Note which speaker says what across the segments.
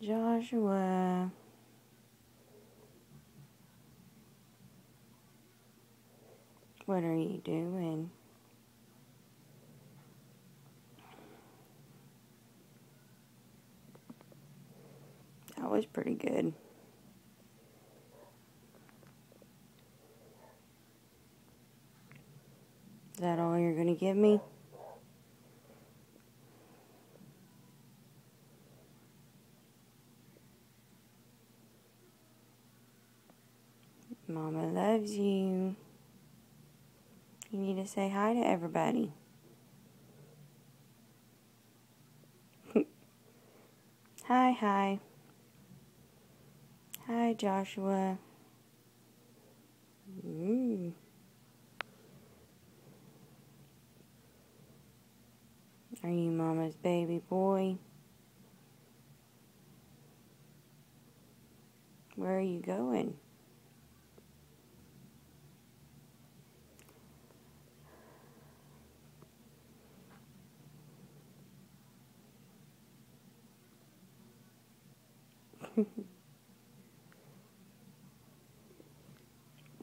Speaker 1: Joshua. What are you doing? That was pretty good. Is that all you're going to give me? Mama loves you. You need to say hi to everybody. hi, hi. Hi, Joshua. Mm. Are you Mama's baby boy? Where are you going?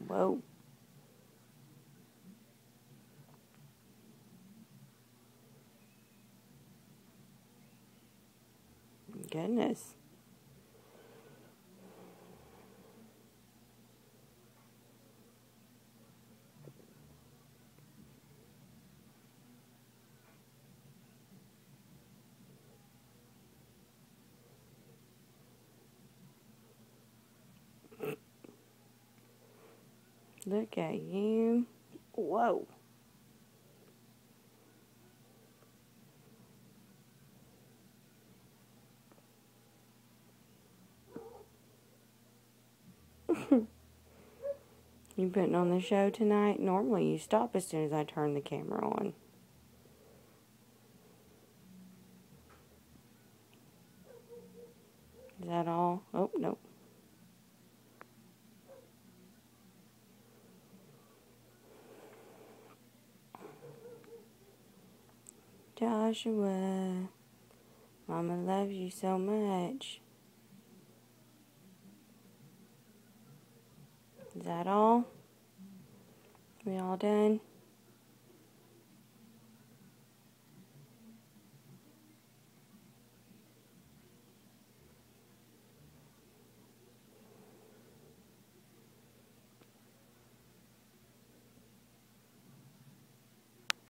Speaker 1: Whoa. Goodness. Look at you. Whoa. you putting on the show tonight? Normally you stop as soon as I turn the camera on. Is that all? Oh, nope. Joshua, Mama loves you so much. Is that all? We all done?